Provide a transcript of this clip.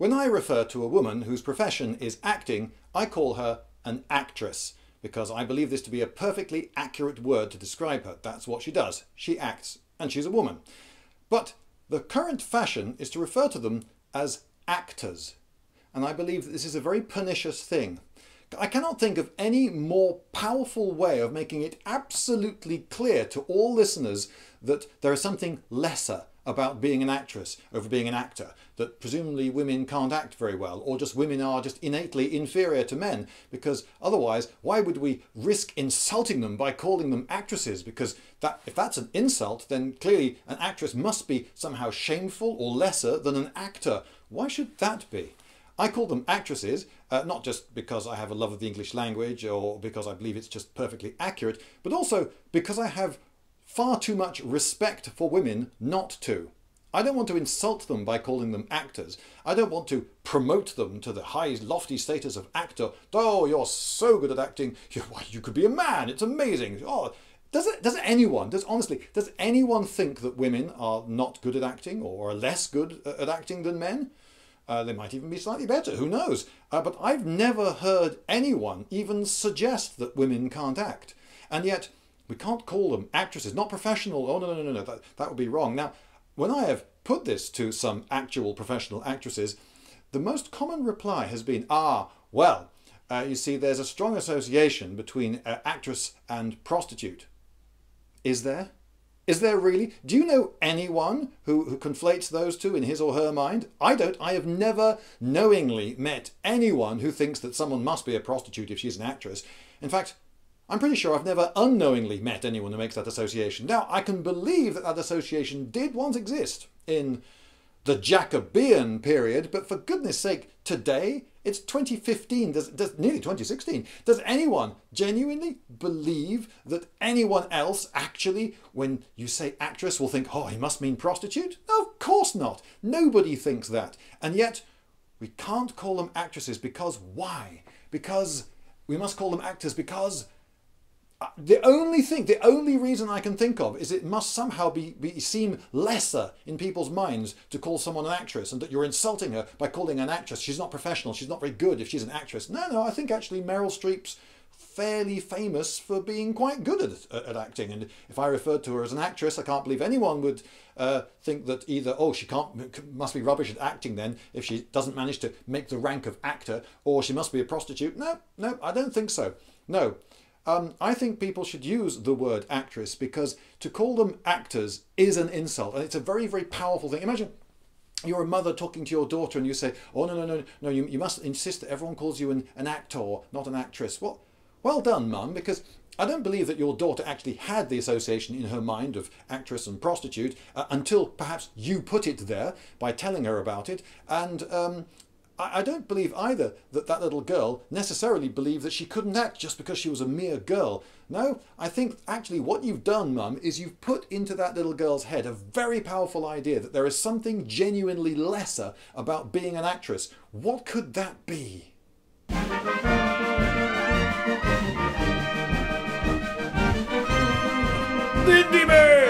I refer to a woman whose profession is acting, I call her an actress because I believe this to be a perfectly accurate word to describe her. That's what she does. She acts, and she's a woman. But the current fashion is to refer to them as actors. And I believe that this is a very pernicious thing. I cannot think of any more powerful way of making it absolutely clear to all listeners that there is something lesser about being an actress over being an actor, that presumably women can't act very well, or just women are just innately inferior to men, because otherwise, why would we risk insulting them by calling them actresses? Because that, if that's an insult, then clearly an actress must be somehow shameful or lesser than an actor. Why should that be? I call them actresses, uh, not just because I have a love of the English language or because I believe it's just perfectly accurate, but also because I have far too much respect for women not to. I don't want to insult them by calling them actors. I don't want to promote them to the high, lofty status of actor. Oh, you're so good at acting. You, why, you could be a man. It's amazing. Oh, does it, does anyone, does honestly, does anyone think that women are not good at acting or are less good at acting than men? Uh, they might even be slightly better, who knows? Uh, but I've never heard anyone even suggest that women can't act. And yet, we can't call them actresses, not professional. Oh, no, no, no, no, that, that would be wrong. Now, when I have put this to some actual professional actresses, the most common reply has been, ah, well, uh, you see, there's a strong association between uh, actress and prostitute. Is there? Is there really? Do you know anyone who, who conflates those two in his or her mind? I don't. I have never knowingly met anyone who thinks that someone must be a prostitute if she's an actress. In fact, I'm pretty sure I've never unknowingly met anyone who makes that association. Now, I can believe that that association did once exist in the Jacobean period, but for goodness sake, today it's 2015, does, does, nearly 2016. Does anyone genuinely believe that anyone else actually, when you say actress, will think, oh, he must mean prostitute? No, of course not. Nobody thinks that. And yet, we can't call them actresses because why? Because we must call them actors because the only thing, the only reason I can think of is it must somehow be, be, seem lesser in people's minds to call someone an actress and that you're insulting her by calling an actress. She's not professional. She's not very good if she's an actress. No, no, I think actually Meryl Streep's fairly famous for being quite good at, at acting. And if I referred to her as an actress, I can't believe anyone would uh, think that either, oh, she can't, must be rubbish at acting then if she doesn't manage to make the rank of actor, or she must be a prostitute. No, no, I don't think so. No. Um, I think people should use the word actress because to call them actors is an insult and it's a very, very powerful thing. Imagine you're a mother talking to your daughter and you say, oh, no, no, no, no, you, you must insist that everyone calls you an, an actor, not an actress. Well, well done, mum, because I don't believe that your daughter actually had the association in her mind of actress and prostitute uh, until perhaps you put it there by telling her about it. And um, I, don't believe either that that little girl necessarily believed that she couldn't act just because she was a mere girl. No, I think actually what you've done, Mum, is you've put into that little girl's head a very powerful idea that there is something genuinely lesser about being an actress. What could that be? Indie Man!